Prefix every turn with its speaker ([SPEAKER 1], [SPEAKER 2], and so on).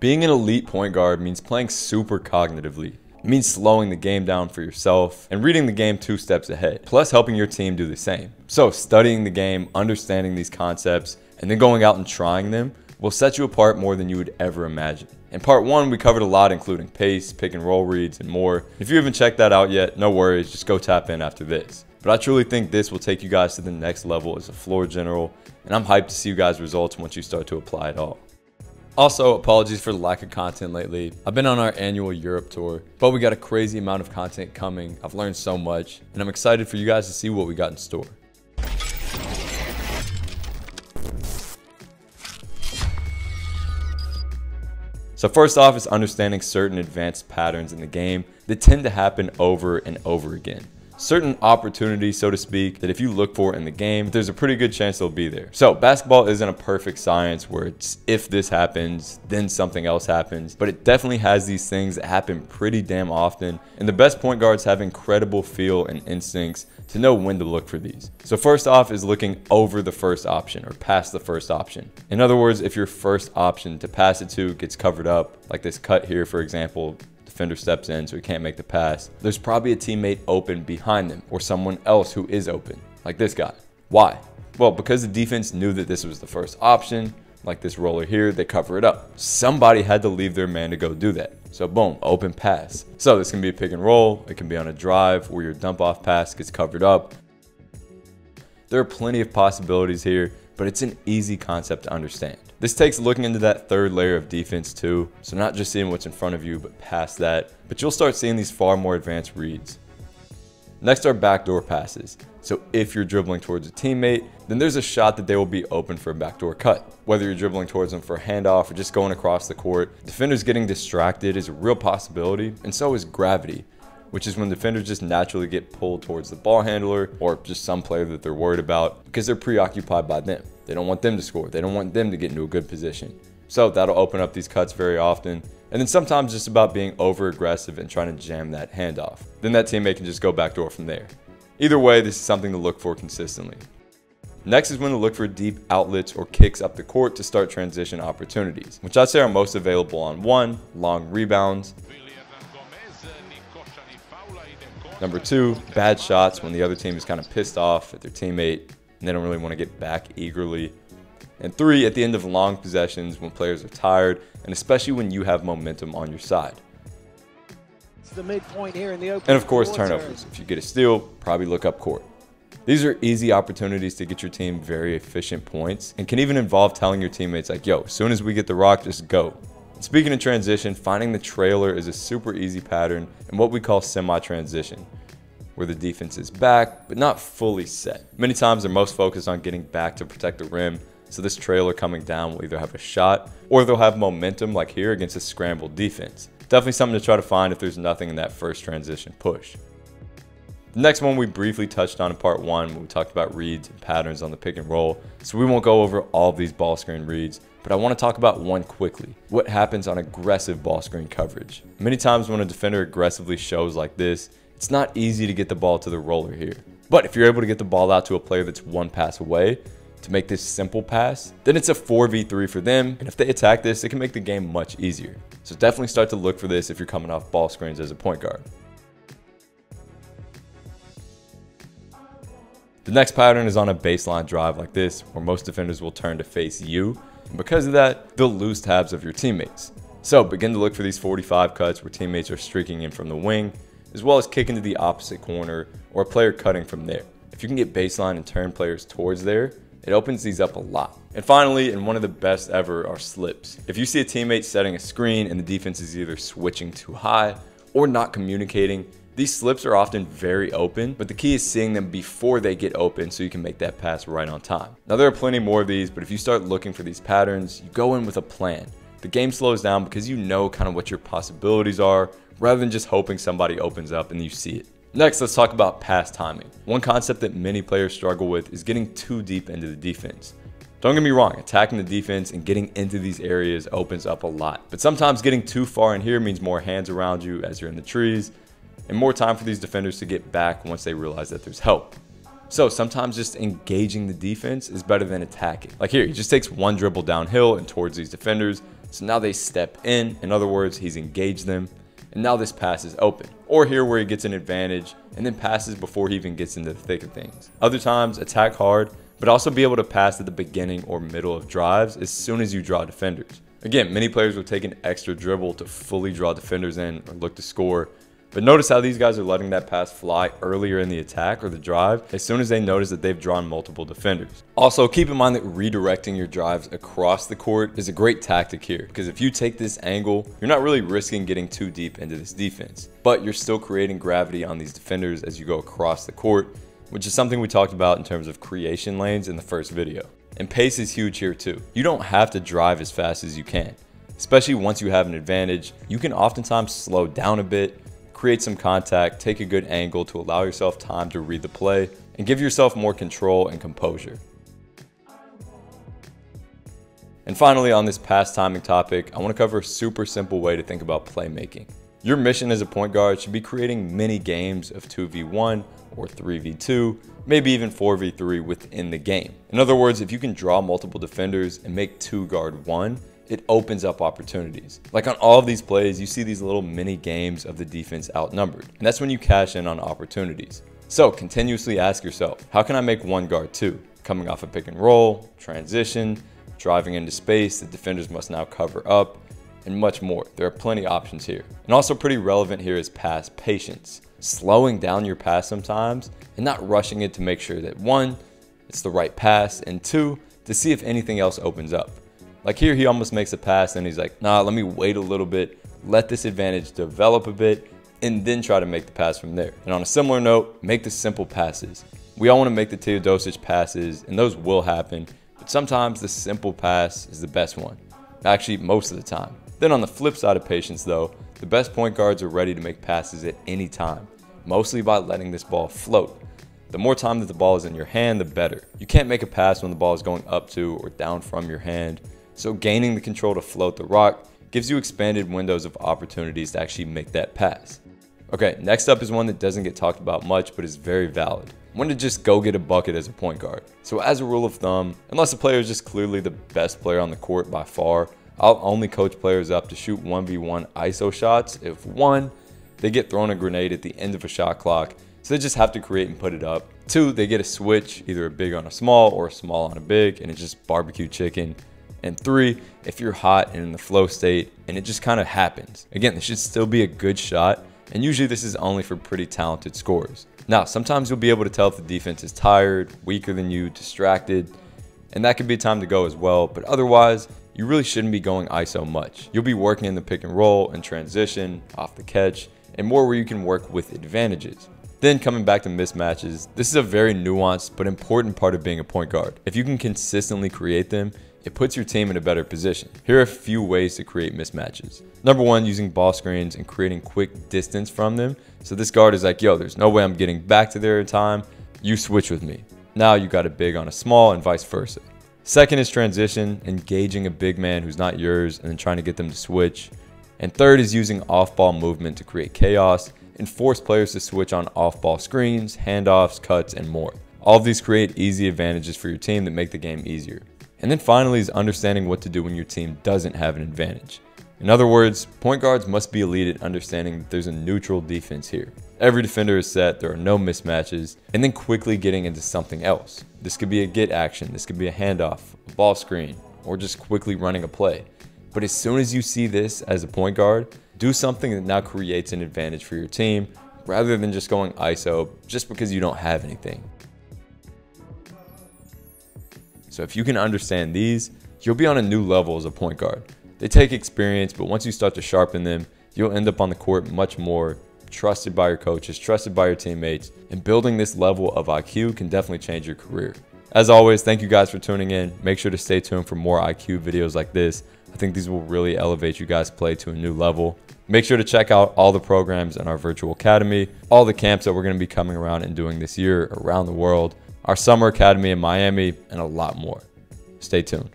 [SPEAKER 1] Being an elite point guard means playing super cognitively. It means slowing the game down for yourself and reading the game two steps ahead, plus helping your team do the same. So, studying the game, understanding these concepts, and then going out and trying them will set you apart more than you would ever imagine. In part one, we covered a lot, including pace, pick and roll reads, and more. If you haven't checked that out yet, no worries, just go tap in after this. But I truly think this will take you guys to the next level as a floor general, and I'm hyped to see you guys' results once you start to apply it all. Also, apologies for the lack of content lately. I've been on our annual Europe tour, but we got a crazy amount of content coming. I've learned so much, and I'm excited for you guys to see what we got in store. So first off is understanding certain advanced patterns in the game that tend to happen over and over again certain opportunities, so to speak, that if you look for in the game, there's a pretty good chance they'll be there. So basketball isn't a perfect science where it's if this happens, then something else happens, but it definitely has these things that happen pretty damn often. And the best point guards have incredible feel and instincts to know when to look for these. So first off is looking over the first option or past the first option. In other words, if your first option to pass it to gets covered up, like this cut here, for example, defender steps in so he can't make the pass, there's probably a teammate open behind them or someone else who is open, like this guy. Why? Well, because the defense knew that this was the first option, like this roller here, they cover it up. Somebody had to leave their man to go do that. So boom, open pass. So this can be a pick and roll. It can be on a drive where your dump off pass gets covered up. There are plenty of possibilities here, but it's an easy concept to understand. This takes looking into that third layer of defense too, so not just seeing what's in front of you, but past that, but you'll start seeing these far more advanced reads. Next are backdoor passes. So if you're dribbling towards a teammate, then there's a shot that they will be open for a backdoor cut. Whether you're dribbling towards them for a handoff or just going across the court, defenders getting distracted is a real possibility, and so is gravity which is when defenders just naturally get pulled towards the ball handler or just some player that they're worried about because they're preoccupied by them. They don't want them to score. They don't want them to get into a good position. So that'll open up these cuts very often. And then sometimes just about being over aggressive and trying to jam that handoff. Then that teammate can just go backdoor from there. Either way, this is something to look for consistently. Next is when to look for deep outlets or kicks up the court to start transition opportunities, which I'd say are most available on one, long rebounds, Number two, bad shots when the other team is kind of pissed off at their teammate and they don't really want to get back eagerly. And three, at the end of long possessions when players are tired and especially when you have momentum on your side.
[SPEAKER 2] and
[SPEAKER 1] of course, turnovers. If you get a steal, probably look up court. These are easy opportunities to get your team very efficient points and can even involve telling your teammates like, yo, as soon as we get the rock, just go. Speaking of transition, finding the trailer is a super easy pattern and what we call semi-transition, where the defense is back, but not fully set. Many times they're most focused on getting back to protect the rim, so this trailer coming down will either have a shot or they'll have momentum like here against a scrambled defense. Definitely something to try to find if there's nothing in that first transition push. The next one we briefly touched on in part one when we talked about reads and patterns on the pick and roll, so we won't go over all of these ball screen reads, but I want to talk about one quickly. What happens on aggressive ball screen coverage? Many times when a defender aggressively shows like this, it's not easy to get the ball to the roller here. But if you're able to get the ball out to a player that's one pass away, to make this simple pass, then it's a 4v3 for them. And if they attack this, it can make the game much easier. So definitely start to look for this if you're coming off ball screens as a point guard. The next pattern is on a baseline drive like this, where most defenders will turn to face you and because of that, they'll lose tabs of your teammates. So begin to look for these 45 cuts where teammates are streaking in from the wing, as well as kicking to the opposite corner or a player cutting from there. If you can get baseline and turn players towards there, it opens these up a lot. And finally, and one of the best ever are slips. If you see a teammate setting a screen and the defense is either switching too high or not communicating, these slips are often very open, but the key is seeing them before they get open so you can make that pass right on time. Now there are plenty more of these, but if you start looking for these patterns, you go in with a plan. The game slows down because you know kind of what your possibilities are rather than just hoping somebody opens up and you see it. Next, let's talk about pass timing. One concept that many players struggle with is getting too deep into the defense. Don't get me wrong, attacking the defense and getting into these areas opens up a lot. But sometimes getting too far in here means more hands around you as you're in the trees, and more time for these defenders to get back once they realize that there's help. So sometimes just engaging the defense is better than attacking. Like here, he just takes one dribble downhill and towards these defenders, So now they step in. In other words, he's engaged them. And now this pass is open. Or here where he gets an advantage and then passes before he even gets into the thick of things. Other times, attack hard, but also be able to pass at the beginning or middle of drives as soon as you draw defenders. Again, many players will take an extra dribble to fully draw defenders in or look to score, but notice how these guys are letting that pass fly earlier in the attack or the drive as soon as they notice that they've drawn multiple defenders. Also, keep in mind that redirecting your drives across the court is a great tactic here because if you take this angle, you're not really risking getting too deep into this defense, but you're still creating gravity on these defenders as you go across the court, which is something we talked about in terms of creation lanes in the first video. And pace is huge here too. You don't have to drive as fast as you can. Especially once you have an advantage, you can oftentimes slow down a bit create some contact, take a good angle to allow yourself time to read the play, and give yourself more control and composure. And finally, on this pass timing topic, I want to cover a super simple way to think about playmaking. Your mission as a point guard should be creating mini games of 2v1 or 3v2, maybe even 4v3 within the game. In other words, if you can draw multiple defenders and make 2 guard 1, it opens up opportunities. Like on all of these plays, you see these little mini games of the defense outnumbered. And that's when you cash in on opportunities. So continuously ask yourself, how can I make one guard two? Coming off a pick and roll, transition, driving into space, the defenders must now cover up, and much more. There are plenty of options here. And also pretty relevant here is pass patience. Slowing down your pass sometimes and not rushing it to make sure that one, it's the right pass, and two, to see if anything else opens up. Like here, he almost makes a pass and he's like, nah, let me wait a little bit, let this advantage develop a bit, and then try to make the pass from there. And on a similar note, make the simple passes. We all want to make the Teodosic passes, and those will happen, but sometimes the simple pass is the best one. Actually, most of the time. Then on the flip side of patience, though, the best point guards are ready to make passes at any time, mostly by letting this ball float. The more time that the ball is in your hand, the better. You can't make a pass when the ball is going up to or down from your hand, so gaining the control to float the rock gives you expanded windows of opportunities to actually make that pass. Okay, next up is one that doesn't get talked about much but is very valid. When to just go get a bucket as a point guard. So as a rule of thumb, unless a player is just clearly the best player on the court by far, I'll only coach players up to shoot 1v1 ISO shots if one, they get thrown a grenade at the end of a shot clock, so they just have to create and put it up. Two, they get a switch, either a big on a small or a small on a big, and it's just barbecue chicken. And three, if you're hot and in the flow state and it just kind of happens. Again, this should still be a good shot. And usually this is only for pretty talented scorers. Now, sometimes you'll be able to tell if the defense is tired, weaker than you, distracted, and that could be a time to go as well. But otherwise, you really shouldn't be going ISO much. You'll be working in the pick and roll and transition, off the catch, and more where you can work with advantages. Then coming back to mismatches, this is a very nuanced but important part of being a point guard. If you can consistently create them, it puts your team in a better position. Here are a few ways to create mismatches. Number one, using ball screens and creating quick distance from them. So this guard is like, yo, there's no way I'm getting back to there in time. You switch with me. Now you got a big on a small and vice versa. Second is transition, engaging a big man who's not yours and then trying to get them to switch. And third is using off-ball movement to create chaos and force players to switch on off-ball screens, handoffs, cuts, and more. All of these create easy advantages for your team that make the game easier. And then finally is understanding what to do when your team doesn't have an advantage. In other words, point guards must be elite at understanding that there's a neutral defense here. Every defender is set, there are no mismatches, and then quickly getting into something else. This could be a get action, this could be a handoff, a ball screen, or just quickly running a play. But as soon as you see this as a point guard, do something that now creates an advantage for your team rather than just going ISO just because you don't have anything. So if you can understand these, you'll be on a new level as a point guard. They take experience, but once you start to sharpen them, you'll end up on the court much more trusted by your coaches, trusted by your teammates, and building this level of IQ can definitely change your career. As always, thank you guys for tuning in. Make sure to stay tuned for more IQ videos like this. I think these will really elevate you guys' play to a new level. Make sure to check out all the programs in our virtual academy, all the camps that we're going to be coming around and doing this year around the world our summer academy in Miami, and a lot more. Stay tuned.